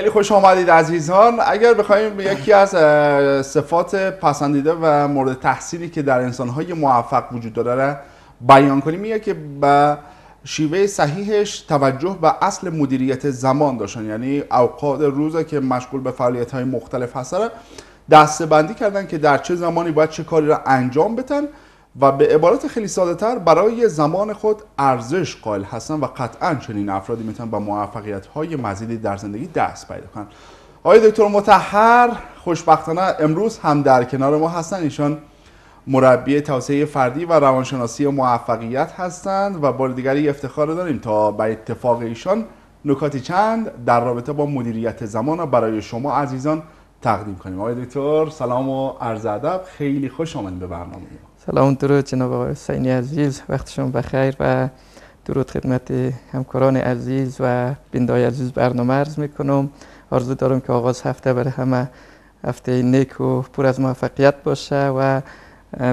خیلی خوش آمدید عزیزان. اگر بخوایم یکی از صفات پسندیده و مورد تحسینی که در انسانهای موفق وجود داره بیان کنیم میگه که به شیوه صحیحش توجه به اصل مدیریت زمان داشتن. یعنی اوقات روزه که مشغول به فعالیت های مختلف هستن دسته بندی کردن که در چه زمانی باید چه کاری را انجام بدن و به عبارت خیلی ساده تر برای زمان خود ارزش قائل هستن و قطعا چنین افرادی می‌تونن به موفقیت های مزیدی در زندگی دست پیدا کنن. آقای دکتر متحر خوشبختانه امروز هم در کنار ما هستن. ایشان مربی توسعه فردی و روانشناسی موفقیت هستند و بار دیگری افتخار داریم تا به اتفاق ایشان. نکاتی چند؟ در رابطه با مدیریت زمان برای شما عزیزان تقدیم کنیم. آقای دکتر سلام و عرض ادب. خیلی خوش آمدید به برنامه سلام درود جناب آقای حسینی عزیز. وقت شما بخیر و درود خدمت همکاران عزیز و بندای عزیز برنامه عرض می‌کنم. آرزو دارم که آغاز هفته برای همه هفته نیک و پر از موفقیت باشه و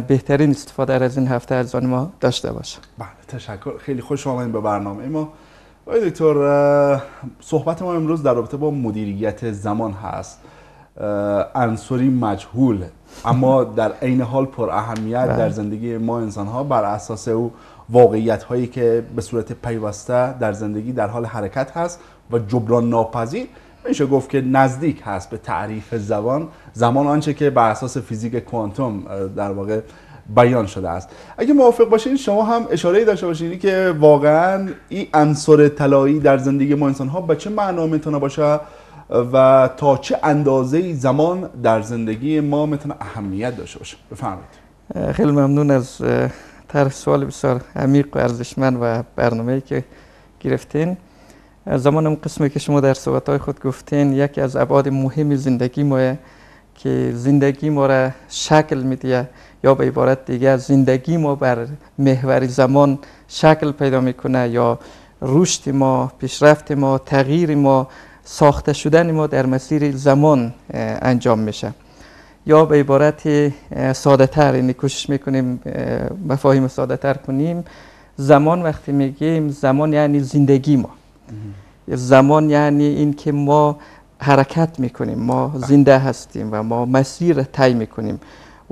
بهترین استفاده از این هفته از آن ما داشته باشه. بله تشکر. خیلی خوش آمدید به برنامه ما. آقای دکتر صحبت ما امروز در رابطه با مدیریت زمان هست. انصوری مجهول اما در عین حال پر اهمیت در بله. زندگی ما انسان ها بر اساس او واقعیت هایی که به صورت پیوسته در زندگی در حال حرکت هست و جبران ناپذیر میشه گفت که نزدیک هست به تعریف زبان زمان آنچه که بر اساس فیزیک کوانتوم در واقع بیان شده است. اگه موافق باشین شما هم اشاره داشته باشین که واقعا این عنصر طلایی در زندگی ما انسان ها به چه معنا می‌تونه باشه؟ و تا چه اندازه زمان در زندگی ما می‌تونه اهمیت داشته باشه؟ بفرمایید. خیلی ممنون از طرح سوال بسیار عمیق و ارزشمند و برنامه که گرفتین. زمان اون قسمی که شما در صحبت خود گفتین یکی از ابعاد مهم زندگی ما که زندگی ما را شکل میده یا به عبارت دیگه زندگی ما بر محور زمان شکل پیدا می‌کنه یا رشد ما پیشرفت ما تغییر ما ساخته شدن ما در مسیر زمان انجام میشه. یا به عبارت ساده تر یعنی کوشش می‌کنیم مفاهیم ساده تر کنیم. زمان وقتی میگیم زمان یعنی زندگی ما. زمان یعنی این که ما حرکت می‌کنیم ما زنده هستیم و ما مسیر طی می‌کنیم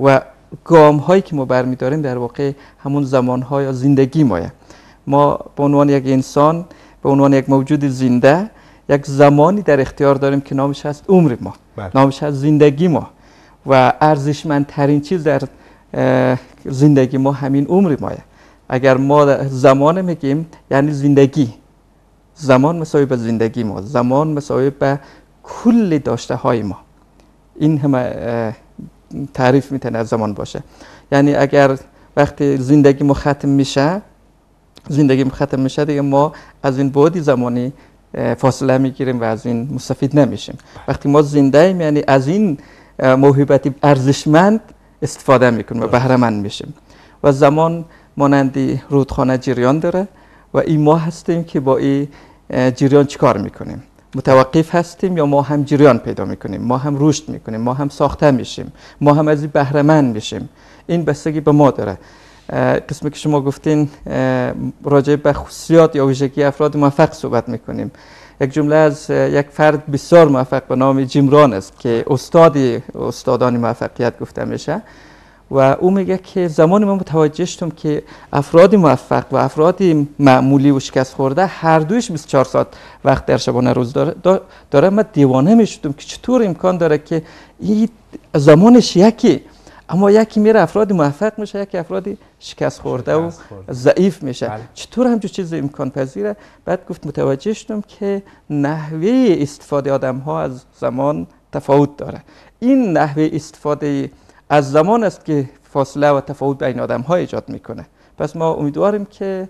و گام هایی که ما برمیداریم در واقع همون زمان های یا زندگی مایه ما به عنوان یک انسان به عنوان یک موجود زنده یک زمانی در اختیار داریم که نامش هست عمر ما بله. نامش هست زندگی ما و ارزشمندترین چیز در زندگی ما همین عمر مایه. اگر ما زمان میگیم یعنی زندگی. زمان مساوی به زندگی ما. زمان مساوی به کل داشته های ما. این همه تعریف می‌تونه از زمان باشه. یعنی اگر وقتی زندگی ما ختم میشه زندگی ما ختم میشه دیگه ما از این بودی زمانی فاصله می‌گیریم و از این مستفید نمیشیم. وقتی ما زنده ایم یعنی از این موهبت ارزشمند استفاده می‌کنیم و بهره مند میشیم. و زمان مانندی رودخانه جریان داره و این ما هستیم که با این جریان چیکار می‌کنیم؟ متوقف هستیم یا ما هم جریان پیدا می‌کنیم؟ ما هم رشد می‌کنیم؟ ما هم ساخته میشیم؟ ما هم از این بهره مند میشیم؟ این بستگی به ما داره. قسمی که شما گفتین راجع به خصوصیات یا ویژگی افراد موفق صحبت می‌کنیم. یک جمله از یک فرد بسیار موفق به نام جیمران است که استادی استادان موفقیت گفته میشه و او میگه که زمان ما متوجه شدم که افراد موفق و افراد معمولی و شکست خورده هر دویش 24 ساعت وقت در شبانه روز داره, داره. ما دیوانه می‌شدم که چطور امکان داره که این زمانش یکی اما یکی میره افراد موفق میشه یکی افرادی شکست خورده و ضعیف میشه. بله. چطور همچون چیز امکان پذیره بعد گفت متوجه شدم که نحوه استفاده آدم ها از زمان تفاوت داره. این نحوه استفاده از زمان است که فاصله و تفاوت بین آدم ها ایجاد می‌کنه. پس ما امیدواریم که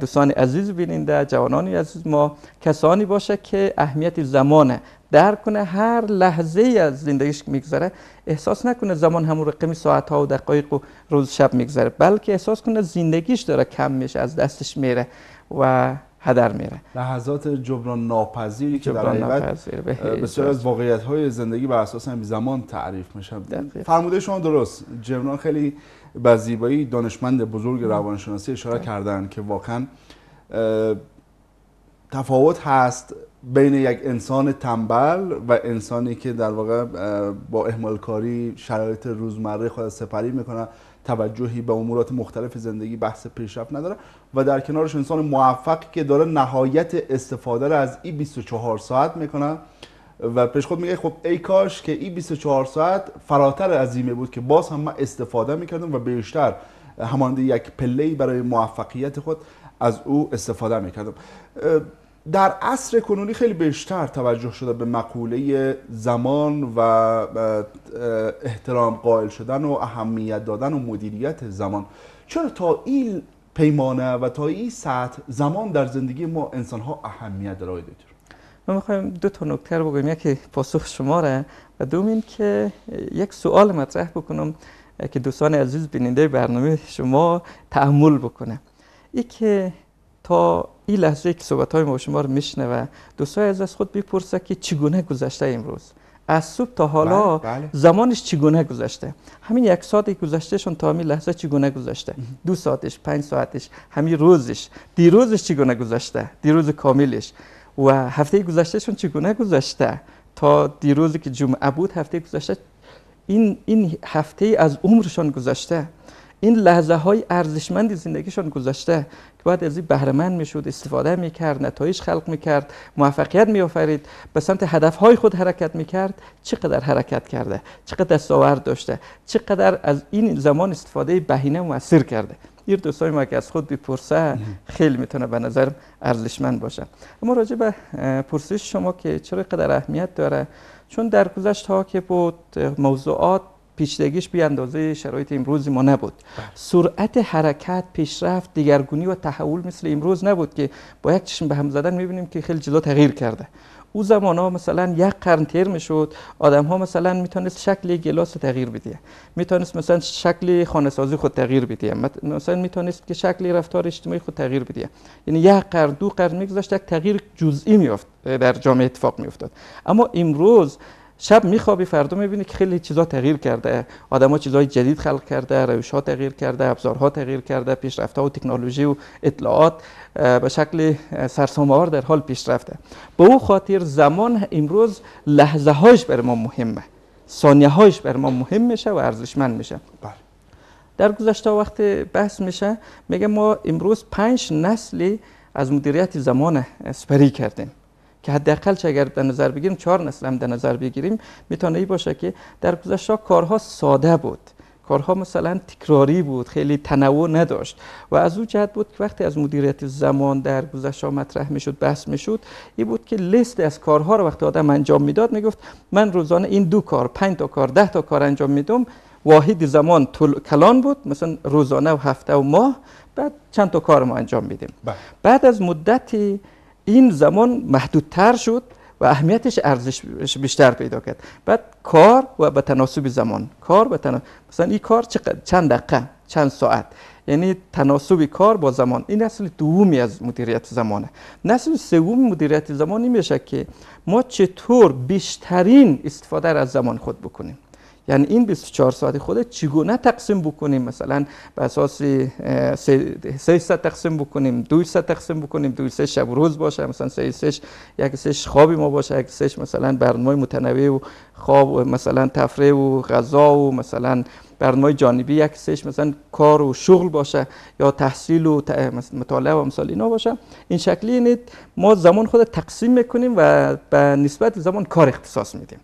دوستان عزیز بیننده جوانانی عزیز ما کسانی باشه که اهمیت زمان درک کنه هر لحظه از زندگیش میگذره احساس نکنه زمان همون رقم ساعت ها و دقایق و روز شب میگذره بلکه احساس کنه زندگیش داره کم میشه از دستش میره و هدر میره. لحظات جبران ناپذیری که در حقیقت بسیار از واقعیت های زندگی بر اساس زمان تعریف میشه فرموده شما درست. جبران خیلی به زیبایی دانشمند بزرگ روانشناسی اشاره کردن که واقعا تفاوت هست بین یک انسان تنبل و انسانی که در واقع با اهمال کاری شرایط روزمره خود سپری می‌کنه توجهی به امورات مختلف زندگی بحث پیشرفت نداره و در کنارش انسان موفقی که داره نهایت استفاده رو از ای 24 ساعت می‌کنه. و پیش خود میگه خب ای کاش که ای 24 ساعت فراتر عظیمه بود که باز هم من استفاده می‌کردم و بیشتر همانند یک پله برای موفقیت خود از او استفاده می‌کردم. در عصر کنونی خیلی بیشتر توجه شده به مقوله زمان و احترام قائل شدن و اهمیت دادن و مدیریت زمان. چرا تا این پیمانه و تا این سطح زمان در زندگی ما انسان ها اهمیت داره ما می‌خوایم دو تا نکته رو بگویم. یکی پاسخ شما را و دوم این که یک سوال مطرح بکنم که دوستان عزیز بیننده برنامه شما تحمل بکنه. ای که تا این لحظه که صحبت های ما شما رو میشنوه دوستای از از خود بپرسه که چگونه گذشته امروز؟ از صبح تا حالا بله، بله. زمانش چگونه گذشته؟ همین یک ساعت گذشتهشون تا همین لحظه چگونه گذشته؟ دو ساعتش پنج ساعتش همین روزش. دیروزش چگونه گذشته؟ دیروز کاملش. و هفته گذشتهشون چگونه گذشته؟ تا دیروزی که جمعه بود هفته گذشته این این هفته از عمرشان گذشته. این لحظه های ارزشمند زندگیشان گذشته که باید از این بهرمند می‌شد استفاده می‌کرد نتایج خلق می‌کرد موفقیت میآفرید به سمت هدف های خود حرکت می‌کرد. چقدر حرکت کرده؟ چقدر دستاورد داشته؟ چقدر از این زمان استفاده بهینه موثر کرده؟ این دوستای ما که از خود بپرسه خیلی می‌تونه به نظر ارزشمند باشه. اما راجع به پرسش شما که چرا قدر اهمیت داره؟ چون در گذشته ها که بود موضوعات پیچیدگیش به اندازه شرایط امروز ما نبود. بله. سرعت حرکت پیشرفت دیگرگونی و تحول مثل امروز نبود که با یک چشم به هم زدن می‌بینیم که خیلی جلو تغییر کرده. او زمان ها مثلا یک قرن تیر می‌شد آدم ها مثلا می‌تونست شکل گلاس تغییر بده. می‌تونست مثلا شکل خانه سازی خود تغییر بده. مثلا می‌تونست که شکل رفتار اجتماعی خود تغییر بده. یعنی یک قرن دو قرن میگذشت یک تغییر جزئی میافت در جامعه اتفاق میافتاد. اما امروز شب میخوابی فردا می‌بینی که خیلی چیزا تغییر کرده. آدما چیزای جدید خلق کرده روش ها تغییر کرده ابزارها تغییر کرده پیشرفت ها و تکنولوژی و اطلاعات به شکل سرساموار در حال پیشرفته. به او خاطر زمان امروز لحظه هاش بر ما مهمه. ثانیه هاش بر ما مهم میشه و ارزشمند میشه. بله. در گذشته وقت بحث میشه میگه ما امروز پنج نسلی از مدیریت زمان سپری کردیم. که حداقل چه اگر در نظر بگیریم چهار نسل هم در نظر بگیریم می‌تونه ای باشه که در گذشته کارها ساده بود. کارها مثلا تکراری بود خیلی تنوع نداشت. و از او جهت بود که وقتی از مدیریت زمان در گذشته مطرح می‌شد بحث می‌شد این بود که لیست از کارها رو وقتی آدم انجام می‌داد می‌گفت من روزانه این دو کار پنج تا کار ده تا کار انجام میدم واحد زمان طول کلان بود مثلا روزانه و هفته و ماه بعد چند تا کار ما انجام میدیم. بله. بعد از مدتی این زمان محدودتر شد و اهمیتش ارزش بیشتر پیدا کرد. بعد کار و به تناسب زمان. کار به تناسب. مثلا این کار چند دقیقه چند ساعت. یعنی تناسب کار با زمان. این اصل دومی از مدیریت زمانه. نسل سوم مدیریت زمانی میشه که ما چطور بیشترین استفاده از زمان خود بکنیم. یعنی این 24 ساعت خود چگونه تقسیم بکنیم مثلا به اساس 300 تقسیم بکنیم 200 تقسیم بکنیم 200 شب روز باشه مثلا 300 یک سش خوابی ما باشه یک سش مثلا برنامه متنوع و خواب و مثلا تفریح و غذا و مثلا برنامه جانبی یک سش مثلا کار و شغل باشه یا تحصیل و مطالعه و مثال اینا باشه. این شکلی ما زمان خود تقسیم می‌کنیم و به نسبت زمان کار اختصاص میدیم.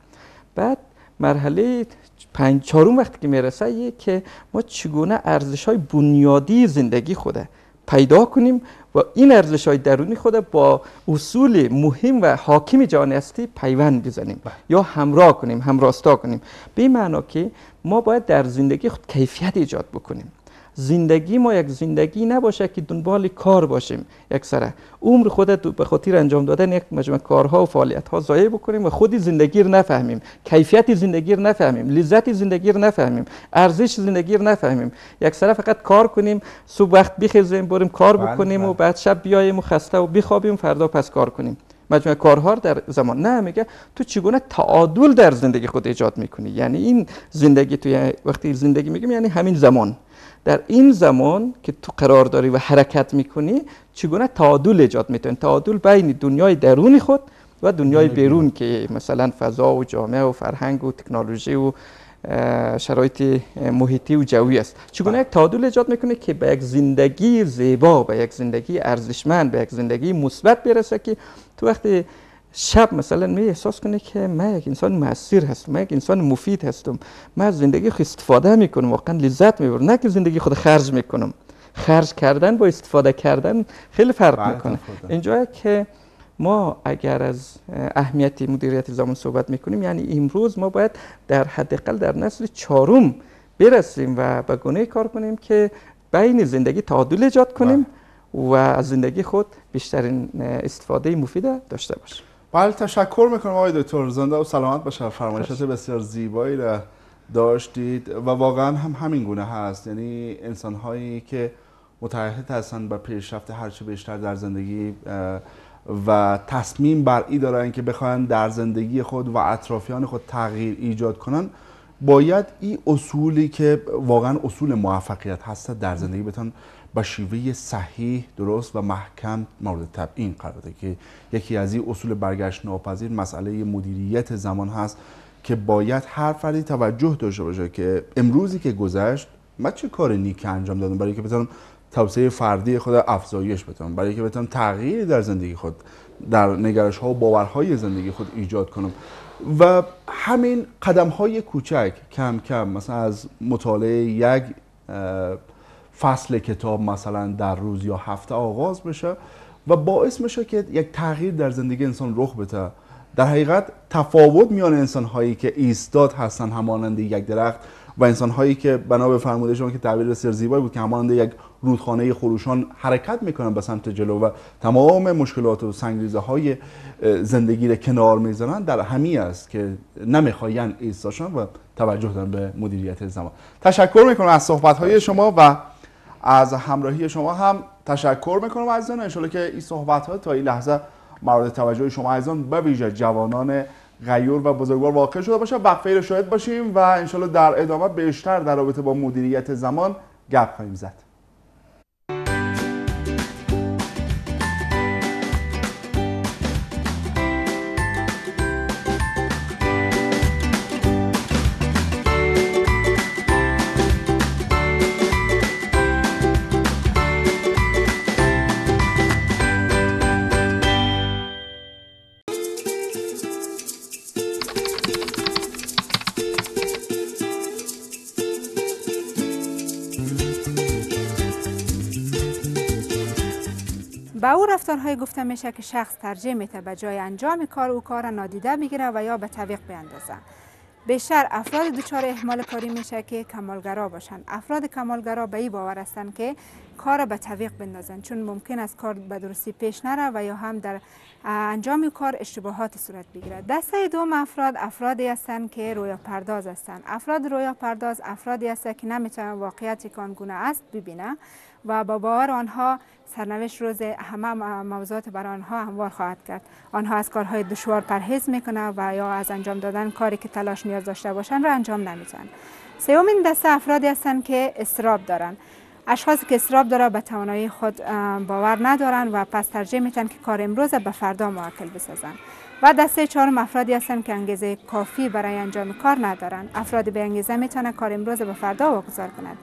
بعد مرحله پنج چهارم وقتی که می‌رسه که ما چگونه ارزش های بنیادی زندگی خوده پیدا کنیم و این ارزش های درونی خود با اصول مهم و حاکم جهان هستی پیوند بزنیم بله. یا همراه کنیم همراستا کنیم به معنا که ما باید در زندگی خود کیفیت ایجاد بکنیم زندگی ما یک زندگی نباشه که دنبال کار باشیم. یک سره. عمر خودت به خاطر انجام دادن یک مجموعه کارها و فعالیت ها ضایع بکنیم و خودی زندگی رو نفهمیم. کیفیت زندگی رو نفهمیم. لذت زندگی رو نفهمیم. ارزش زندگی رو نفهمیم. یک سره فقط کار کنیم. صبح وقت بخیزیم بریم کار بله، بکنیم و بله. بعد شب بیایم و خسته و بخوابیم فردا پس کار کنیم. مجموعه کارها در زمان. نه میگه تو چگونه تعادل در زندگی خود ایجاد می‌کنی؟ یعنی این زندگی تو وقتی زندگی میگیم یعنی همین زمان. در این زمان که تو قرار داری و حرکت می‌کنی چگونه تعادل ایجاد می‌تونی تعادل بین دنیای درونی خود و دنیای بیرون که مثلا فضا و جامعه و فرهنگ و تکنولوژی و شرایط محیطی و جوی است. چگونه یک تعادل ایجاد می‌کنه که به یک زندگی زیبا به یک زندگی ارزشمند به یک زندگی مثبت برسه که تو وقتی شب مثلا می احساس کنه که من یک انسان موثر هستم من یک انسان مفید هستم. من از زندگی خود استفاده می‌کنم واقعا لذت می‌برم. نه که زندگی خود خرج می‌کنم. خرج کردن با استفاده کردن خیلی فرق بله، می‌کنه. اینجا که ما اگر از اهمیت مدیریت زمان صحبت می‌کنیم یعنی امروز ما باید در حداقل در نسل چهارم برسیم و به گونه کار کنیم که بین زندگی تعادل ایجاد کنیم بله. و از زندگی خود بیشترین استفاده مفید داشته باشیم. بله تشکر می‌کنم آقای دکتر زنده و سلامت باشه فرمایشات بسیار زیبایی را داشتید و واقعا هم همین گونه هست. یعنی انسان هایی که متعهد هستند به پیشرفت هرچه بیشتر در زندگی و تصمیم بر ای دارن که بخواهند در زندگی خود و اطرافیان خود تغییر ایجاد کنن باید این اصولی که واقعا اصول موفقیت هست در زندگی بتون با شیوه صحیح درست و محکم مورد تبیین قرار ده که یکی از این اصول برگشت ناپذیر مسئله مدیریت زمان هست که باید هر فردی توجه داشته باشه که امروزی که گذشت من چه کار نیک انجام دادم؟ برای که بتونم توسعه فردی خود افزایش بتونم برای که بتونم تغییر در زندگی خود در نگرش ها و باورهای زندگی خود ایجاد کنم. و همین قدم های کوچک کم کم مثلا از مطالعه یک فصل کتاب مثلا در روز یا هفته آغاز بشه و باعث میشه که یک تغییر در زندگی انسان رخ بده. در حقیقت تفاوت میان انسان هایی که ایستاد هستن همانند یک درخت و انسان هایی که بنا به فرموده شما که تعبیر بسیار زیبایی بود که همانند یک رودخانه خروشان حرکت می‌کنن به سمت جلو و تمام مشکلات و سنگریزه های زندگی را کنار می‌زنن در همی است که نمی‌خواین ایستاشن و توجه دارن به مدیریت زمان. تشکر می‌کنم از صحبت های شما و از همراهی شما هم تشکر می‌کنم عزیزان. انشالله که این صحبت ها تا این لحظه مورد توجه شما عزیزان به ویژه جوانان غیور و بزرگوار واقع شده باشه. وقفه رو شاهد باشیم و انشالله در ادامه بیشتر در رابطه با مدیریت زمان گپ خواهیم زد. به او رفتارهای گفته میشه که شخص ترجیح میده به جای انجام کار او کار نادیده بگیره و یا به طویق بیاندازه بیشتر افراد دچار احمال کاری میشه که کمالگرا باشند. افراد کمالگرا به این باور هستند که کار به طویق بندازن چون ممکن است کار به درستی پیش نره و یا هم در انجام کار اشتباهات صورت بگیرد. دسته دوم افراد افرادی هستند که رویا پرداز هستند. افراد رویا پرداز افرادی هستند که نمی‌تونن واقعیتی که آنگونه است ببینه. و با باور آنها سرنوشت روز همه موضوعات برای آنها هموار خواهد کرد. آنها از کارهای دشوار پرهیز می‌کنند و یا از انجام دادن کاری که تلاش نیاز داشته باشند را انجام نمی‌تونن سومین دسته افرادی هستند که استراب دارند. اشخاصی که استراب داره به توانایی خود باور ندارن و پس ترجیح میتن که کار امروز به فردا معکل بسازن و دسته چهارم افرادی هستند که انگیزه کافی برای انجام کار ندارن افراد به انگیزه می‌تونن کار امروز به فردا واگذار کنند.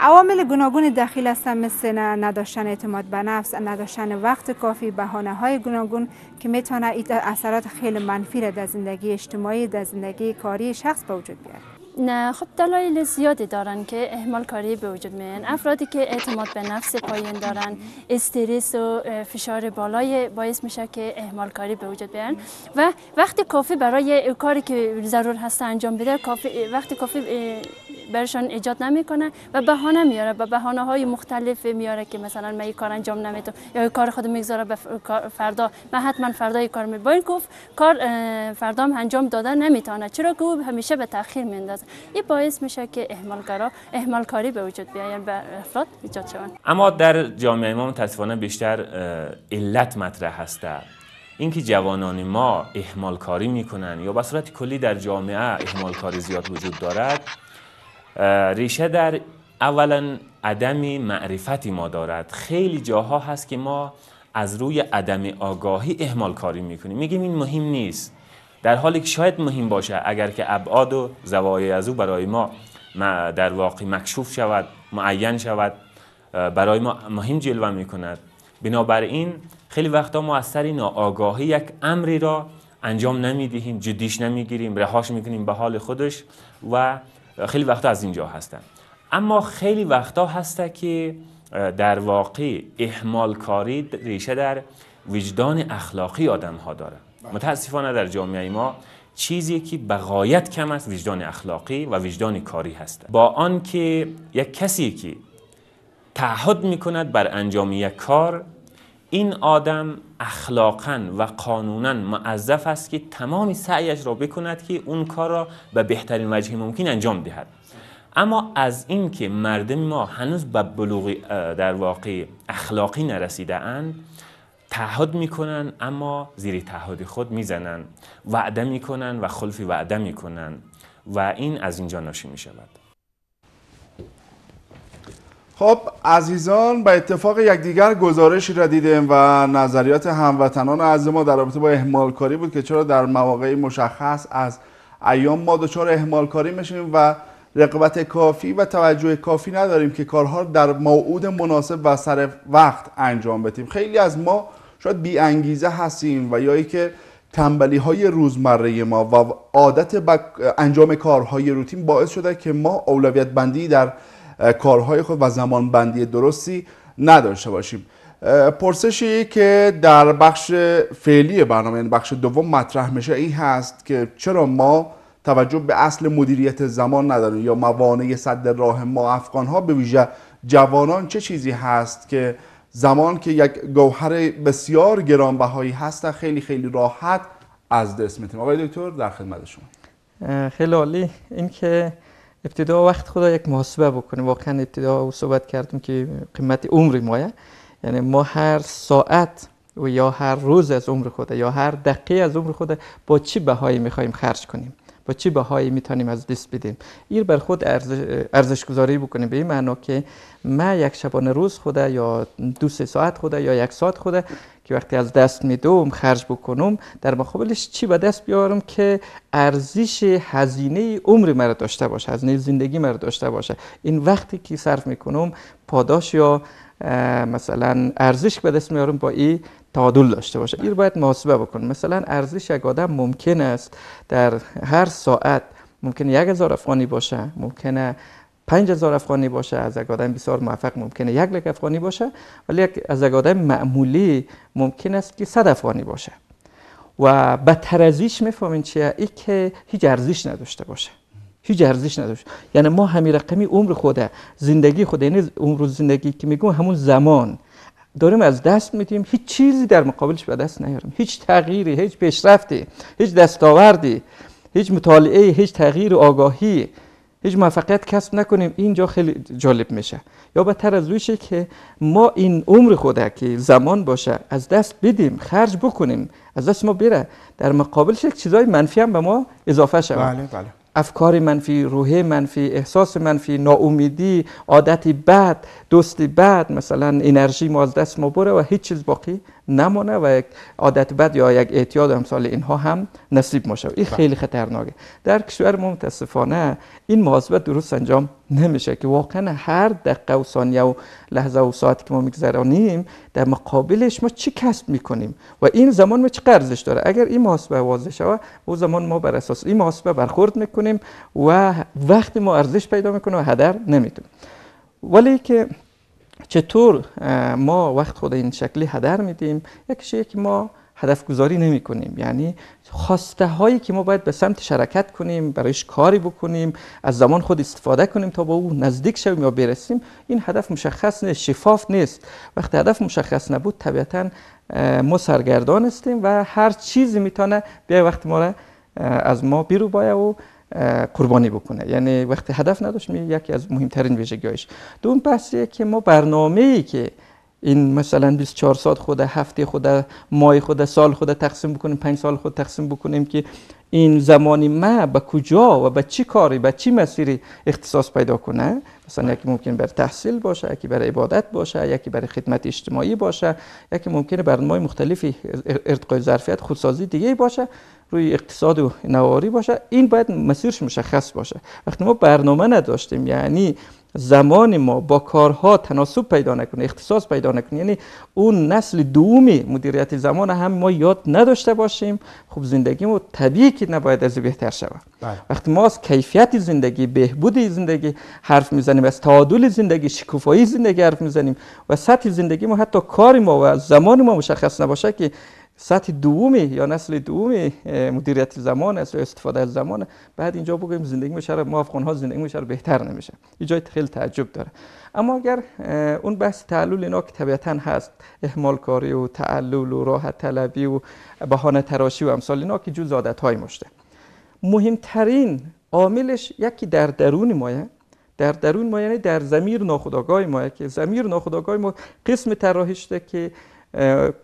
عوامل گوناگون دخیل هستند مثل نداشتن اعتماد به نفس نداشتن وقت کافی بهانه های گوناگون که می‌تونه اثرات خیلی منفی در زندگی اجتماعی در زندگی کاری شخص به وجود بیاره. نه خب دلایل زیادی دارن که اهمال کاری به وجود میان. افرادی که اعتماد به نفس پایین دارن استرس و فشار بالای باعث میشه که اهمال کاری به وجود بیان و وقتی کافی برای کاری که ضرور هست انجام بده کافی وقتی کافی برشان ایجاد نمی‌کنه و بهانه میاره و بهانه های مختلف میاره که مثلا من کار انجام نمی‌تونم یا کار خود می‌گذاره به فردا. من حتما فردا کار می باید گفت کار فردا انجام دادن نمی‌تونه. چرا که او همیشه به تاخیر میندازه این باعث میشه که اهمالگرا اهمال کاری به وجود بیاین به افراد ایجاد شوند. اما در جامعه ما متاسفانه بیشتر علت مطرح هسته اینکه جوانان ما اهمال کاری می‌کنن یا به صورت کلی در جامعه اهمال کاری زیاد وجود دارد ریشه در اولا عدم معرفتی ما دارد. خیلی جاها هست که ما از روی عدم آگاهی اهمال کاری می‌کنیم. میگیم این مهم نیست. در حالی که شاید مهم باشه اگر که ابعاد و زوایای از او برای ما در واقع مکشوف شود معین شود برای ما مهم جلوه می‌کند. بنابراین خیلی وقتا ما از سر ناآگاهی یک امری را انجام نمی‌دهیم جدیش نمی‌گیریم رهاش می‌کنیم به حال خودش و خیلی وقتا از اینجا هستن. اما خیلی وقتا هسته که در واقع احمال کاری ریشه در وجدان اخلاقی آدم ها داره. متاسفانه در جامعه ما چیزی که بغایت کم است وجدان اخلاقی و وجدان کاری هست با آنکه یک کسی که تعهد می‌کند بر انجام یک کار این آدم اخلاقا و قانونا معذف است که تمام سعیش را بکند که اون کار را به بهترین وجه ممکن انجام دهد. اما از اینکه مردم ما هنوز به بلوغ در واقع اخلاقی نرسیده اند تعهد می‌کنن اما زیر تعهد خود می‌زنن. وعده می‌کنن و خلفی وعده می‌کنن و این از اینجا ناشی می‌شود. خب عزیزان به اتفاق یکدیگر گزارشی را دیدیم و نظریات هموطنان از ما در رابطه با اهمال کاری بود که چرا در مواقعی مشخص از ایام ما دچار اهمال کاری میشیم و رقابت کافی و توجه کافی نداریم که کارها در موعود مناسب و سر وقت انجام بدیم. خیلی از ما شاید بی انگیزه هستیم و یا ای که تنبلی های روزمره ما و عادت انجام کارهای روتین باعث شده که ما اولویت بندی در کارهای خود و زمان بندی درستی نداشته باشیم. پرسشی که در بخش فعلی برنامه یعنی بخش دوم مطرح میشه این هست که چرا ما توجه به اصل مدیریت زمان نداریم یا موانع صد راه ما افغان ها به ویژه جوانان چه چیزی هست که زمان که یک گوهر بسیار گرانبهایی هست خیلی خیلی راحت از دست میتیم؟ آقای دکتر در خدمت شما. خیلی عالی. این که ابتدا وقت خدا یک محاسبه بکنیم واقعا ابتدا صحبت کردیم که قیمت عمر ما یعنی ما هر ساعت و یا هر روز از عمر خود یا هر دقیقه از عمر خود با چی بهایی می‌خوایم خرج کنیم؟ با چی بهایی می‌تونیم از دست بدیم؟ این بر خود ارزش گذاری بکنیم. به این معنا که ما یک شبانه روز خوده یا دو سه ساعت خوده یا یک ساعت خوده که وقتی از دست میدوم خرج بکنم در مقابلش چی به دست بیارم که ارزش هزینه عمر مرا داشته باشه هزینه زندگی مرا داشته باشه. این وقتی که صرف می‌کنم پاداش یا مثلا ارزش به دست میارم با این تعادل داشته باشه. این باید محاسبه بکنم مثلا ارزش یک آدم ممکن است در هر ساعت ممکن یک هزار افغانی باشه ممکنه پنج هزار افغانی باشه از یک آدم بسیار موفق ممکنه یک لک افغانی باشه ولی از یک آدم معمولی ممکن است که صد افغانی باشه. و به ترزیش می‌فهمین چیه؟ ای که هیچ ارزش نداشته باشه. هیچ ارزش نداشت یعنی ما همین رقمی عمر خوده زندگی خود یعنی عمر زندگی که میگم همون زمان داریم از دست میدیم. هیچ چیزی در مقابلش به دست نیاریم. هیچ تغییری هیچ پیشرفتی هیچ دستاوردی هیچ مطالعه هیچ تغییر آگاهی هیچ موفقیت کسب نکنیم. اینجا خیلی جالب میشه. یا بدتر از رویشه که ما این عمر خوده که زمان باشه از دست بدیم خرج بکنیم از دست ما بره. در مقابلش چیزای منفی هم به ما اضافه شود. بله بله. افکار منفی روحه منفی احساس منفی ناامیدی عادتی بد دوستی بد مثلا انرژی ما از دست ما بره و هیچ چیز باقی نمونه و یک عادت بد یا یک اعتیاد امثال اینها هم نصیب ما شود این خیلی خطرناکه در کشور ما متاسفانه این محاسبه درست انجام نمیشه که واقعا هر دقیقه و ثانیه و لحظه و ساعتی که ما میگذرانیم در مقابلش ما چی کسب می‌کنیم و این زمان ما چه ارزش داره اگر این محاسبه واضح شود او زمان ما بر اساس این محاسبه برخورد می‌کنیم و وقتی ما ارزش پیدا می‌کنیم و هدر نمی‌تونیم ولی که چطور ما وقت خود این شکلی هدر میدیم؟ یکیش که ما هدف گذاری نمی کنیم یعنی خواسته هایی که ما باید به سمت شرکت کنیم برایش کاری بکنیم از زمان خود استفاده کنیم تا با او نزدیک شویم یا برسیم این هدف مشخص نیست شفاف نیست. وقتی هدف مشخص نبود طبیعتا ما سرگردان هستیم و هر چیزی می‌تونه بیا وقتی ما را از ما بیرو باید و قربانی بکنه. یعنی وقتی هدف نداشت می یکی از مهمترین ویژگیش دوم بحثیه که ما برنامه ای که این مثلا 24 ساعت خود هفته خود ماه خود سال خود تقسیم بکنیم پنج سال خود تقسیم بکنیم که این زمانی ما به کجا و به چی کاری به چی مسیری اختصاص پیدا کنه؟ مثلا یکی ممکن بر تحصیل باشه یکی برای عبادت باشه یکی برای خدمت اجتماعی باشه یکی ممکنه برنامه مختلفی ارتقای ظرفیت خودسازی دیگه باشه روی اقتصاد و نواری باشه. این باید مسیرش مشخص باشه. وقتی ما برنامه نداشتیم یعنی زمان ما با کارها تناسب پیدا نکنه اختصاص پیدا نکنه یعنی اون نسل دومی مدیریت زمان هم ما یاد نداشته باشیم. خب زندگی ما طبیعی که نباید از بهتر شود. بله. وقتی ما از کیفیت زندگی بهبود زندگی حرف می‌زنیم از تعادل زندگی شکوفایی زندگی حرف می‌زنیم و سطح زندگی ما حتی کار ما و زمان ما مشخص نباشه که سطح دومی یا نسل دومی مدیریت زمان است و استفاده از زمان. بعد اینجا بگیم زندگی میشه ما افغان ها زندگی میشه بهتر نمیشه. این جای خیلی تعجب داره. اما اگر اون بحث تعلل اینا که طبیعتا هست اهمال کاری و تعلل و راحت طلبی و بهانه تراشی و امثال اینا که جز عادت های مشته مهمترین عاملش یکی در درون مایه. در درون ما یعنی در زمیر ناخودآگاه ما که زمیر ناخودآگاه ما قسم طراحی که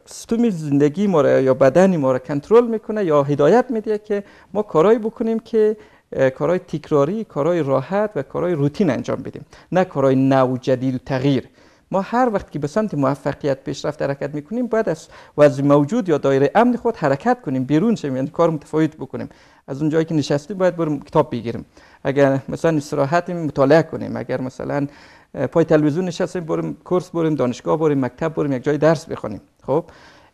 ستومی زندگی ما را یا بدنی ما را کنترل می‌کنه یا هدایت میده که ما کارایی بکنیم که کارهای تکراری، کارهای راحت و کارهای روتین انجام بدیم. نه کارهای نو جدید و تغییر. ما هر وقت که به سمت موفقیت پیشرفت حرکت می‌کنیم باید از وضع موجود یا دایره امن خود حرکت کنیم بیرون شیم یعنی کار متفاوت بکنیم. از اون جایی که نشستیم باید بریم کتاب بگیریم. اگر مثلا استراحت مطالعه کنیم. اگر مثلا پای تلویزیون نشستیم بریم کورس بریم دانشگاه بریم مکتب بریم یک جای درس بخونیم. خب؟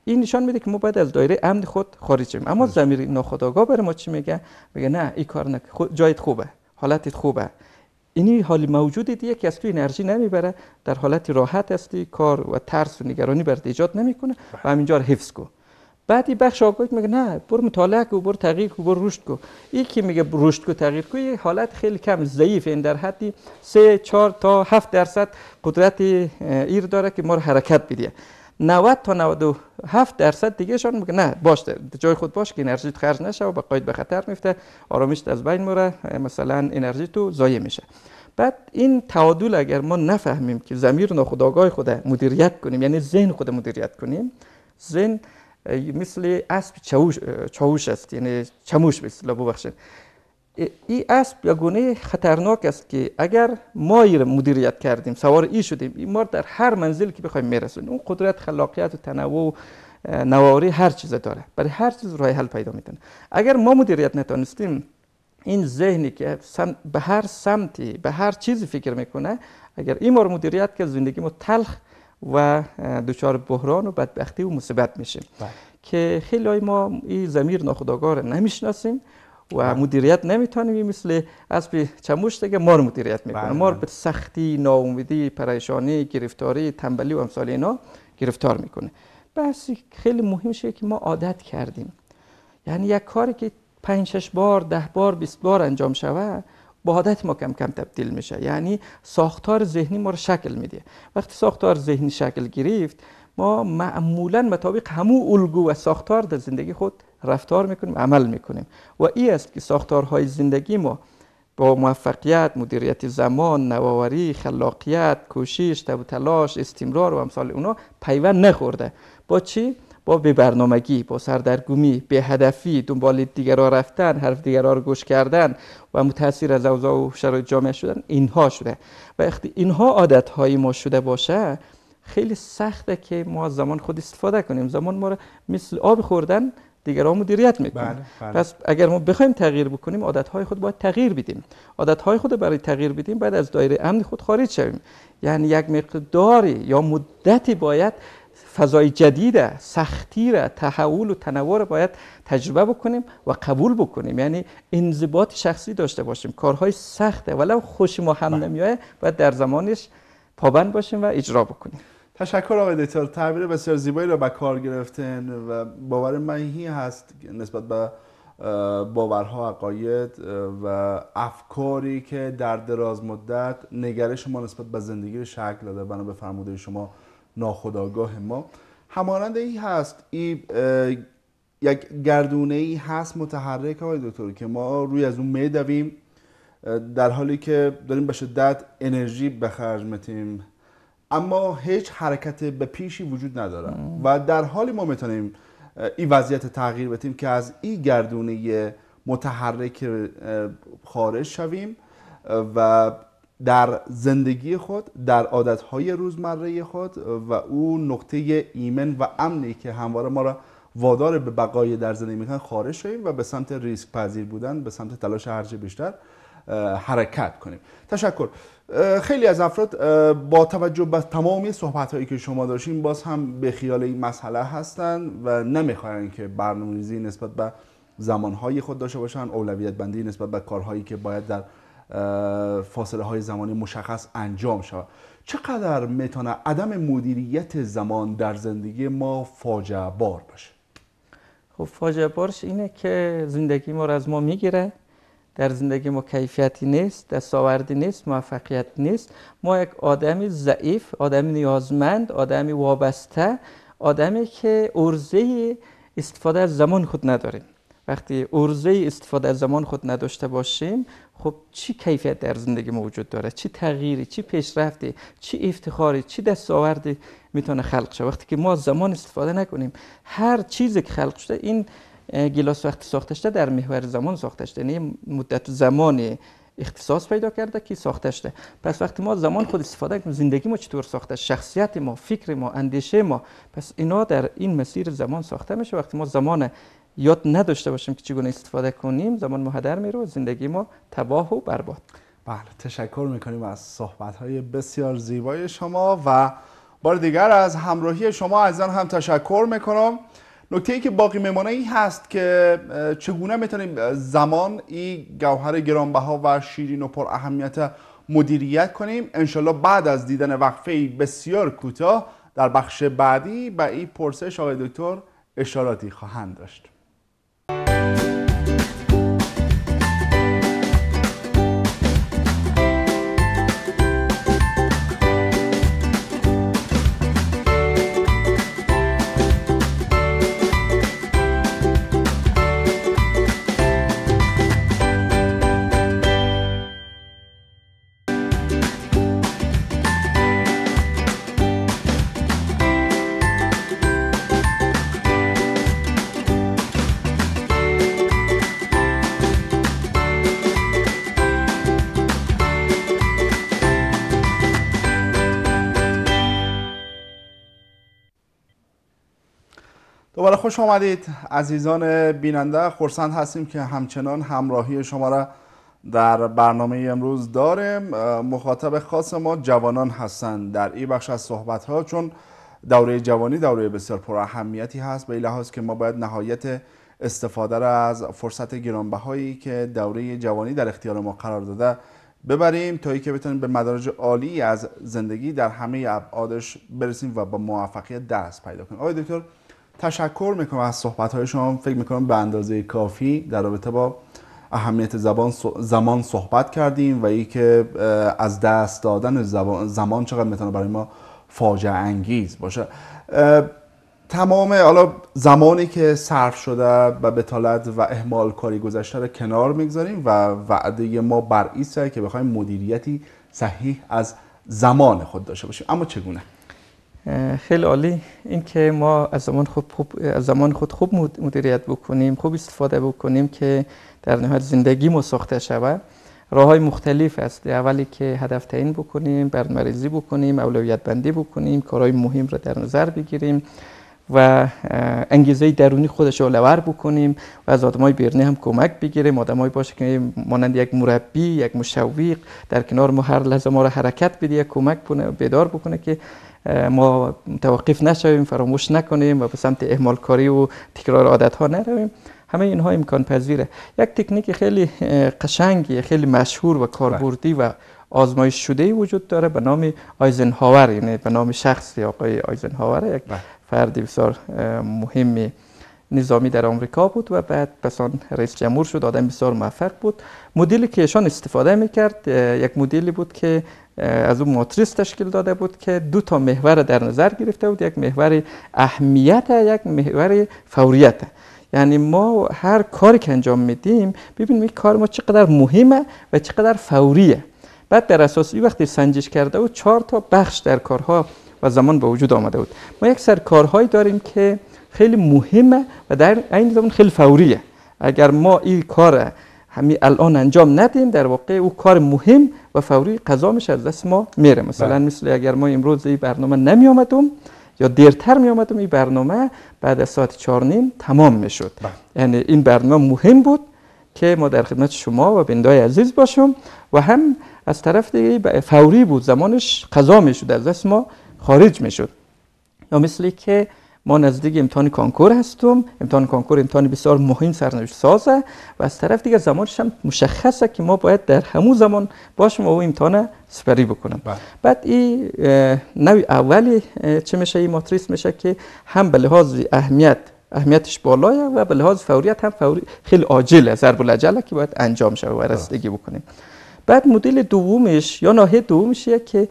این نشان میده که ما باید از دایره امن خود خارج شیم اما زمیر ناخودآگاه برای ما چی میگه؟ میگه نه این کار نه جایت خوبه. حالتت خوبه. اینی حالی موجودی دیگه که از تو انرژی نمی‌بره. در حالت راحت هستی کار و ترس و نگرانی برات ایجاد نمی‌کنه. و همینجا رو حفظ کن. بعدی بخش آگاهی میگه نه برو مطالعه کو برو تغییر کو برو رشد کو. این که میگه رشد کو تغییر کو یه حالت خیلی کم ضعیف این در حدی. 3 4 تا 7 درصد قدرت ایر داره که ما رو حرکت بده 90 تا 97 درصد دیگه شان میگه نه باش جای خود باش که انرژی خرج نشه و به قاید به خطر میفته. آرامش از بین میره مثلا انرژی تو ضایع میشه. بعد این تعادل اگر ما نفهمیم که ضمیر ناخودآگاه خود مدیریت کنیم یعنی ذهن خود مدیریت کنیم ذهن مثل اسب چاوش, چاوش است یعنی چموش مثل ببخشید این اسب یا گونه خطرناک است که اگر ما را مدیریت کردیم سوار ای شدیم این ما در هر منزل که بخوایم میرسونیم اون قدرت خلاقیت و تنوع و نواری هر چیز داره. برای هر چیز راه حل پیدا می‌تونه اگر ما مدیریت نتونستیم این ذهنی که به هر سمتی به هر چیزی فکر می‌کنه اگر این ما مدیریت که زندگی ما تلخ و دچار بحران و بدبختی و مصیبت میشیم. بله. که خیلی ما این زمیر ناخودآگاه نمی‌شناسیم و بله. مدیریت نمی‌تونیم مثل اسب چموش دیگه ما رو مدیریت می‌کنه. بله، ما رو به سختی ناامیدی پریشانی گرفتاری تنبلی و امثال اینا گرفتار می‌کنه. بس خیلی مهم شه که ما عادت کردیم. یعنی یک کاری که پنج شش بار ده بار بیست بار انجام شود با عادت ما کم کم تبدیل میشه. یعنی ساختار ذهنی ما رو شکل میده. وقتی ساختار ذهنی شکل گرفت ما معمولا مطابق همو الگو و ساختار در زندگی خود رفتار می‌کنیم عمل می‌کنیم. و این است که ساختارهای زندگی ما با موفقیت مدیریت زمان نوآوری خلاقیت کوشش تب تلاش استمرار و امثال اونا پیوند نخورده. با چی؟ با به برنامگی با سردرگمی به هدفی دنبال دیگرها رفتن حرف دیگرها رو گوش کردن و متاثر از اوضاع و شرایط جامعه شدن اینها شده. و وقتی اینها عادت های ما شده باشه خیلی سخته که ما از زمان خود استفاده کنیم. زمان ما رو مثل آب خوردن دیگران مدیریت می‌کنه. بله، بله. پس اگر ما بخوایم تغییر بکنیم عادت های خود باید تغییر بدیم. عادت های خود برای تغییر بدیم باید از دایره امن خود خارج شویم. یعنی یک مقداری یا مدتی باید فضای جدید سختی را تحول و تنوع باید تجربه بکنیم و قبول بکنیم. یعنی انضباط شخصی داشته باشیم. کارهای سخته ولو خوش ما هم بله. نمیایه باید در زمانش پابند باشیم و اجرا بکنیم. تشکر آقای دکتر. تعبیر بسیار زیبایی را به کار گرفتن و باور منهی هست نسبت به باورها عقاید و افکاری که در دراز مدت نگرش ما نسبت به زندگی رو شکل داده. بنا به فرموده شما ناخداگاه ما. همانند ای هست این یک گردونه ای هست متحرک آقای دکتر که ما روی از اون میدویم در حالی که داریم به شدت انرژی به خرج میتیم اما هیچ حرکت به پیشی وجود نداره و در حالی ما می‌تونیم این وضعیت تغییر بدیم که از این گردونه متحرک خارج شویم و در زندگی خود در عادتهای روزمره خود و اون نقطه ایمن و امنی که همواره ما را وادار به بقای در زندگی می‌کنن خارج شویم و به سمت ریسک پذیر بودن به سمت تلاش هرچه بیشتر حرکت کنیم. تشکر. خیلی از افراد با توجه به تمامی صحبت هایی که شما داشتیم باز هم به خیال این مسئله هستن و نمی‌خواین که برنامه‌ریزی نسبت به زمانهای خود داشته باشن اولویت بندی نسبت به کارهایی که باید در فاصله های زمانی مشخص انجام شود. چقدر می‌تونه عدم مدیریت زمان در زندگی ما فاجعه بار باشه؟ خب فاجعه بارش اینه که زندگی ما رو از ما می‌گیره. در زندگی ما کیفیتی نیست دستاوردی نیست موفقیت نیست. ما یک آدمی ضعیف آدمی نیازمند آدمی وابسته آدمی که ارزه استفاده از زمان خود نداریم. وقتی ارزه استفاده از زمان خود نداشته باشیم خب چی کیفیت در زندگی ما وجود داره؟ چی تغییری چی پیشرفتی چی افتخاری چی دستاوردی می‌تونه خلق شه؟ وقتی که ما زمان استفاده نکنیم هر چیزی که خلق شده این گلاس وقتی ساخته شده در محور زمان ساخته شده. یعنی مدت زمانی اختصاص پیدا کرده که ساخته شده پس وقتی ما زمان خود استفاده کنیم زندگی ما چطور ساخته شخصیت ما فکر ما اندیشه ما پس اینا در این مسیر زمان ساخته میشه. وقتی ما زمان یاد نداشته باشیم که چگونه استفاده کنیم زمان ما هدر میره و زندگی ما تباه و برباد. بله تشکر می‌کنیم از صحبت های بسیار زیبای شما و بار دیگر از همراهی شما از هم تشکر می‌کنم. نکته ای که باقی میمانه ای هست که چگونه می‌تونیم زمان این گوهر گرانبها و شیرین و پر اهمیت مدیریت کنیم؟ انشالله بعد از دیدن وقفه بسیار کوتاه در بخش بعدی به این پرسش آقای دکتر اشاراتی خواهند داشت. دوباره خوش آمدید عزیزان بیننده. خورسند هستیم که همچنان همراهی شما را در برنامه امروز داریم. مخاطب خاص ما جوانان هستند. در این بخش از صحبت ها چون دوره جوانی دوره بسیار پر اهمیتی هست به لحاظ که ما باید نهایت استفاده را از فرصت گرانبهایی که دوره جوانی در اختیار ما قرار داده ببریم تا که بتونیم به مدارج عالی از زندگی در همه ابعادش برسیم و با موفقیت دست پیدا کنیم. آقای دکتر تشکر می‌کنم از صحبت های شما. فکر می‌کنم به اندازه کافی در رابطه با اهمیت زبان زمان صحبت کردیم و ای که از دست دادن زمان چقدر می‌تونه برای ما فاجعه انگیز باشه. تمام حالا زمانی که صرف شده و بتالت و اهمال کاری گذشته رو کنار می‌گذاریم و وعده ما بر که بخوایم مدیریتی صحیح از زمان خود داشته باشیم. اما چگونه؟ خیلی عالی. این که ما از زمان خود خوب از زمان خود خوب مدیریت بکنیم خوب استفاده بکنیم که در نهایت زندگی ما ساخته شود. راه های مختلف است. اولی که هدف تعیین بکنیم برنامه‌ریزی بکنیم اولویت بندی بکنیم کارهای مهم را در نظر بگیریم و انگیزه درونی خودش رو بکنیم و از آدمای بیرونی هم کمک بگیریم. آدمای باشه که مانند یک مربی یک مشوق در کنار ما هر لحظه ما رو حرکت بده کمک کنه بیدار بکنه که ما توقف نشویم فراموش نکنیم و به سمت اهمال کاری و تکرار عادت ها نرویم. همه اینها امکان پذیره یک تکنیک خیلی قشنگی خیلی مشهور و کاربردی و آزمایش شده وجود داره به نام آیزنهاور. یعنی به نام شخصی آقای آیزنهاور یک فردی بسیار مهمی نظامی در آمریکا بود و بعد پسان رئیس جمهور شد آدم بسیار موفق بود. مدلی که ایشان استفاده می‌کرد یک مدلی بود که از اون ماتریس تشکیل داده بود که دو تا محور در نظر گرفته بود یک محور اهمیت یک محور فوریت. یعنی ما هر کاری که انجام میدیم ببینیم این کار ما چقدر مهمه و چقدر فوریه. بعد در اساس این وقتی سنجش کرده و چهار تا بخش در کارها و زمان به وجود آمده بود. ما یک سر کارهایی داریم که خیلی مهمه و در این زمان خیلی فوریه. اگر ما این کار همین الان انجام ندیم در واقع او کار مهم و فوری قضا میشه از دست ما میره مثلا بله. مثل اگر ما امروز این برنامه نمی آمدم یا دیرتر می آمدم این برنامه بعد از ساعت چهار نیم تمام می‌شد بله. یعنی این برنامه مهم بود که ما در خدمت شما و بندای عزیز باشم و هم از طرف دیگه فوری بود زمانش قضا می‌شد از دست ما خارج می‌شد یا مثلی که ما نزدیک امتحان کانکور هستم. امتحان کانکور امتحان بسیار مهم سرنوشت سازه و از طرف دیگه زمانش هم مشخصه که ما باید در همون زمان باشیم و او امتحان سپری بکنم. بله. بعد این نوع اولی چه میشه؟ این ماتریس میشه که هم به لحاظ اهمیت اهمیتش بالایه و به لحاظ فوریت هم فوری خیلی عاجله ضرب‌الاجله که باید انجام شود و رسیدگی بکنیم. بعد مدل دومش یا ناحیه دومش که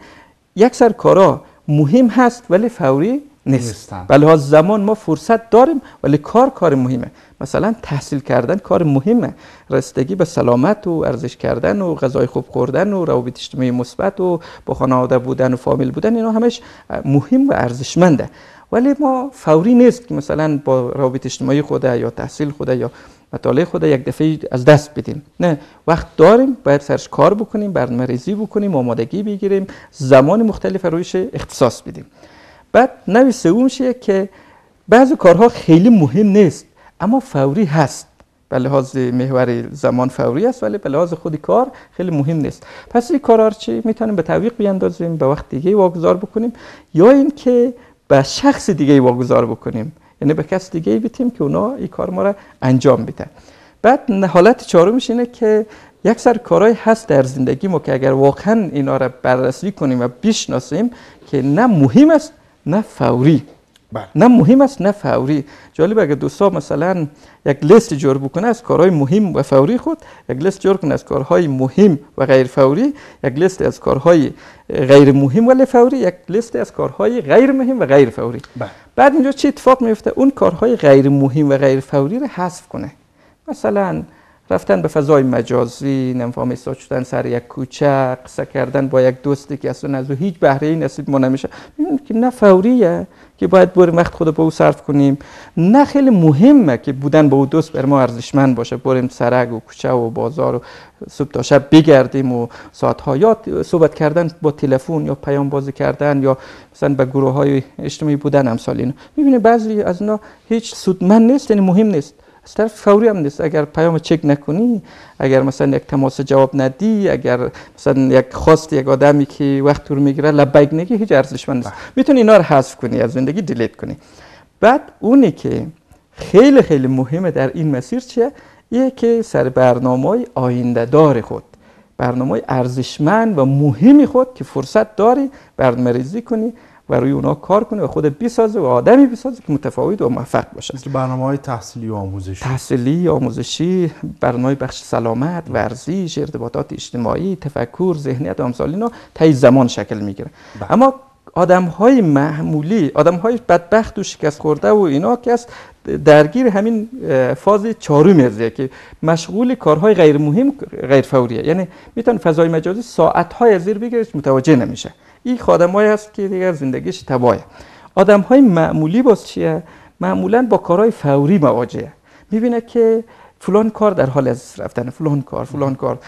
یک سر کارا مهم هست ولی فوری نیست. بله زمان ما فرصت داریم ولی کار کار مهمه. مثلا تحصیل کردن کار مهمه. رسیدگی به سلامت و ارزش کردن و غذای خوب خوردن و روابط اجتماعی مثبت و با خانواده بودن و فامیل بودن اینا همش مهم و ارزشمنده. ولی ما فوری نیست که مثلا با روابط اجتماعی خوده یا تحصیل خوده یا مطالعه خود یک دفعه از دست بدیم نه وقت داریم باید سرش کار بکنیم برنامه ریزی بکنیم آمادگی بگیریم زمان مختلف رویش اختصاص بدیم. بعد نوی سومشه که بعضی کارها خیلی مهم نیست اما فوری هست. به لحاظ محور زمان فوری است ولی به لحاظ خودی کار خیلی مهم نیست. پس این کارا چی؟ می‌تونیم به تعویق بیاندازیم به وقت دیگه واگذار بکنیم یا اینکه به شخص دیگه واگذار بکنیم. یعنی به کس دیگه بیتیم که اونا این کار ما را انجام بده. بعد حالت چهارمش اینه که یک سر کارهای هست در زندگی ما که اگر واقعا اینا را بررسی کنیم و بشناسیم که نه مهم است نه فوری. بله. نه مهم است نه فوری. جالب اگر دوستا مثلا یک لیست جور بکنه از کارهای مهم و فوری خود یک لیست جور کنه از کارهای مهم و غیر فوری یک لیست از کارهای غیر مهم ولی فوری یک لیست از کارهای غیر مهم و غیر فوری. بله. بعد اینجا چه اتفاق میفته اون کارهای غیر مهم و غیر فوری رو حذف کنه. مثلا رفتن به فضای مجازی نمیفهم ایستاد شدن سر یک کوچه قصه کردن با یک دوستی که اصلا از هیچ بهره ای نصیب ما نمیشه. که نه فوریه که باید بریم وقت خود به او صرف کنیم. نه خیلی مهمه که بودن با او دوست بر ما ارزشمند باشه. بریم سرک و کوچه و بازار و صبح تا شب بگردیم و ساعتها. یا صحبت کردن با تلفن یا پیام بازی کردن یا مثلا به گروه های اجتماعی بودن امثال اینا می‌بینی بعضی از اینا هیچ سودمند نیست یعنی مهم نیست. طرف فوری هم نیست. اگر پیام چک نکنی اگر مثلا یک تماس جواب ندی اگر مثلا یک خواست یک آدمی که وقت رو می‌گیره لبیک نگی هیچ ارزشمند نیست. بله. می‌تونی اینا رو حذف کنی از زندگی دیلیت کنی. بعد اونی که خیلی خیلی مهمه در این مسیر چیه؟ یه که سر برنامه آینده دار خود برنامه ارزشمند و مهمی خود که فرصت داری برنامه ریزی کنی. و روی اونا کار کنه و خود بسازه و آدمی بسازه که متفاوت و موفق باشه. مثل برنامه های تحصیلی و آموزشی. تحصیلی آموزشی برنامه بخش سلامت ورزش ارتباطات اجتماعی تفکر ذهنیت و امثال اینا تا زمان شکل می‌گیره. بله. اما آدم های معمولی آدم های بدبخت و شکست خورده و اینا که است درگیر همین فاز چهارم ازیه که مشغول کارهای غیر مهم غیر فوریه. یعنی می‌تونه فضای مجازی ساعت های زیر بگیره متوجه نمیشه. این خادمایی هست که دیگر زندگیش تباهه. آدم های معمولی باز چیه؟ معمولا با کارهای فوری مواجهه. می‌بینه که فلان کار در حال از رفتن فلان کار فلان کار.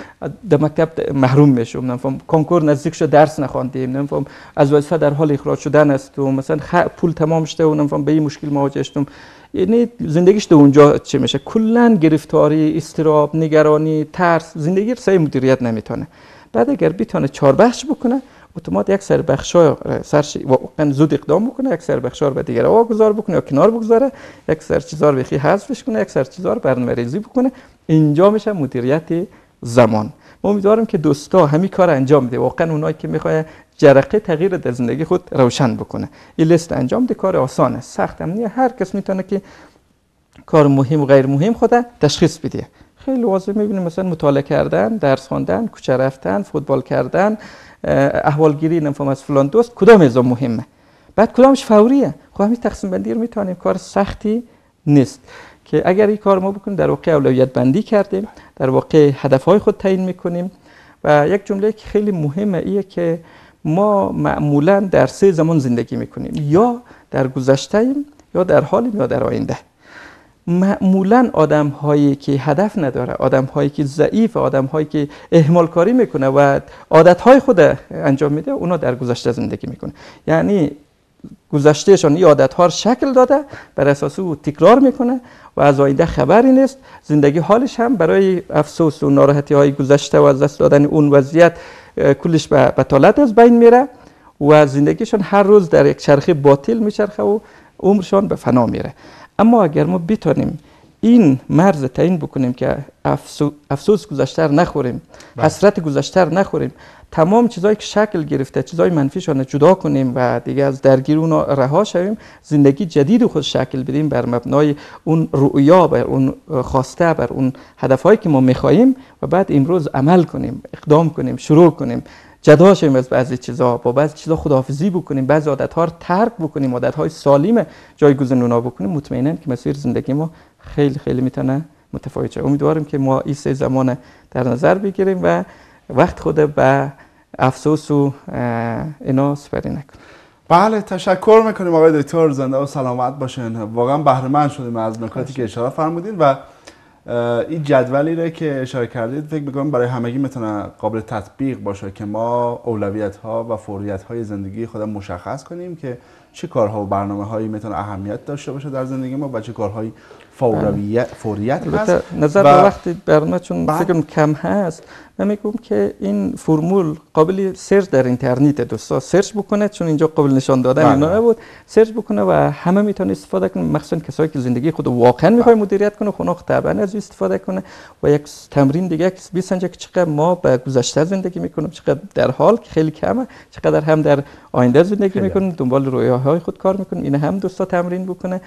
در مکتب محروم میشم نمیفهم کنکور نزدیک شد درس نخواندیم نمیفهم از وظیفه در حال اخراج شدن است و مثلا پول تمام شده و نمیفهم به این مشکل مواجه شدم یعنی زندگیش در اونجا چه میشه؟ کلا گرفتاری استراب نگرانی ترس زندگی سعی مدیریت نمی‌تونه. بعد اگر بتونه چهار بخش بکنه اتومات یک سر بخشا سرش واقعا زود اقدام بکنه یک سر بخشا رو به دیگر واگذار بکنه یا کنار بگذاره یک سر چیزا رو بخی حذفش کنه یک سر چیزا رو برنامه ریزی بکنه. اینجا میشه مدیریت زمان. ما امیدوارم که دوستا همین کار انجام بده. واقعا اونایی که می‌خواد جرقه تغییر در زندگی خود روشن بکنه. این لیست انجام ده کار آسانه سخت هم نیه هر کس می‌تونه که کار مهم و غیر مهم خود تشخیص بده. خیلی واضح می‌بینیم مثلا مطالعه کردن درس خواندن کوچه رفتن فوتبال کردن احوالگیری نفهم از فلان دوست کدام از مهمه؟ بعد کدامش فوریه؟ خب همین تقسیم بندی رو می‌تونیم. کار سختی نیست که اگر این کار ما بکنیم در واقع اولویت بندی کردیم در واقع هدف های خود تعیین می‌کنیم و یک جمله که خیلی مهمه ایه که ما معمولا در سه زمان زندگی می‌کنیم. یا در گذشته یا در حالیم یا در آینده. معمولا آدم هایی که هدف نداره آدم هایی که ضعیف آدم هایی که اهمال کاری می‌کنه و عادت های خود انجام میده اونا در گذشته زندگی می‌کنه. یعنی گذشتهشان این عادت ها شکل داده بر اساس او تکرار می‌کنه و از آینده خبری نیست. زندگی حالش هم برای افسوس و ناراحتی های گذشته و از دست دادن اون وضعیت کلش به بطالت از بین میره و زندگیشان هر روز در یک چرخه باطل میچرخه و عمرشان به فنا میره. اما اگر ما بتونیم این مرز تعیین بکنیم که افسوس گذشته نخوریم بله. حسرت گذشته نخوریم تمام چیزایی که شکل گرفته چیزای منفیشان جدا کنیم و دیگه از درگیر اونا رها شویم زندگی جدید خود شکل بدیم بر مبنای اون رؤیا بر اون خواسته بر اون هدفهایی که ما می‌خواهیم و بعد امروز عمل کنیم اقدام کنیم شروع کنیم جدا شویم از بعضی چیزا با بعضی چیزا خداحافظی بکنیم. بعضی عادت ها رو ترک بکنیم عادت های سالم جایگزین اونا بکنیم. مطمئنا که مسیر زندگی ما خیلی خیلی می‌تونه متفاوت شه. امیدواریم که ما این سه زمان در نظر بگیریم و وقت خود به افسوس و اینا سپری نکنیم. بله تشکر می‌کنیم آقای دکتر. زنده و سلامت باشین. واقعا بهره مند شدیم از نکاتی که اشاره فرمودین و این جدولی رو که اشاره کردید. فکر می‌کنم برای همگی می‌تونه قابل تطبیق باشه که ما اولویت ها و فوریت های زندگی خودم مشخص کنیم که چه کارها و برنامه هایی می‌تونه اهمیت داشته باشه در زندگی ما و چه کارهایی فوریت فوریت هست نظر به وقتی برنامه چون فکر کم هست من میگم که این فرمول قابل search در اینترنت دوستا search بکنه چون اینجا قابل نشان دادن اینا بله. نبود. search بکنه و همه می‌تونه استفاده کنه. مخصوصا کسایی که زندگی خود واقعا می‌خوای مدیریت کنه خونه طبعا از استفاده کنه و یک تمرین دیگه بسنجه که چقدر ما به گذشته زندگی می‌کنیم چقدر در حال که خیلی کمه چقدر هم در آینده زندگی می‌کنیم دنبال رویاهای خود کار می‌کنیم. این هم دوستا تمرین بکنه.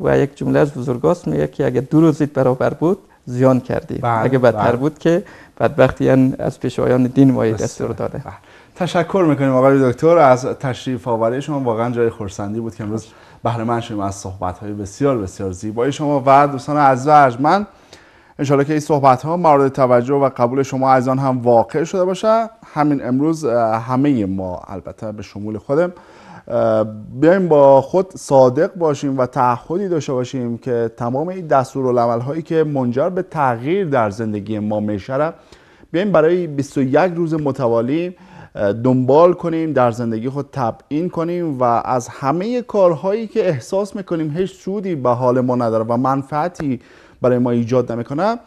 و یک جمله از بزرگاست میگه که اگه دو روزید برابر بود زیان کردی. بله، اگه بدتر بله. بود که بدبختی از پیشوایان دین ما دستور داده. بله. تشکر می‌کنیم آقای دکتر از تشریف آوری شما. واقعا جای خورسندی بود که امروز بهره مند شدیم از صحبت های بسیار بسیار زیبای شما و دوستان عزیز و ارجمند. انشالله که این صحبت ها مورد توجه و قبول شما از آن هم واقع شده باشه همین امروز همه ما البته به شمول خودم بیایم با خود صادق باشیم و تعهدی داشته باشیم که تمام این دستورالعمل هایی که منجر به تغییر در زندگی ما میشه بیایم برای 21 روز متوالی دنبال کنیم در زندگی خود تبعین کنیم و از همه کارهایی که احساس می‌کنیم هیچ سودی به حال ما نداره و منفعتی برای ما ایجاد نمی‌کنه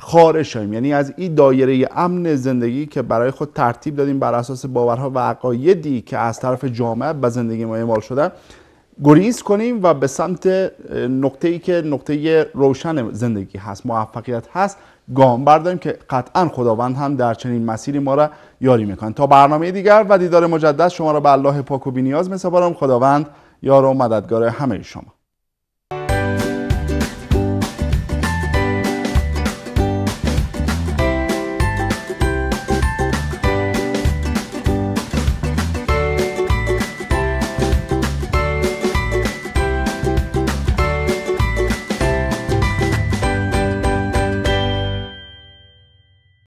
خارج شویم یعنی از این دایره امن زندگی که برای خود ترتیب دادیم بر اساس باورها و عقایدی که از طرف جامعه به زندگی ما اعمال شده گریز کنیم و به سمت نقطه ای که نقطه روشن زندگی هست موفقیت هست گام برداریم که قطعا خداوند هم در چنین مسیری ما را یاری می‌کنه تا برنامه دیگر و دیدار مجدد شما را به الله پاک و بینیاز میسپارم. خداوند یار و مددگار همه شما.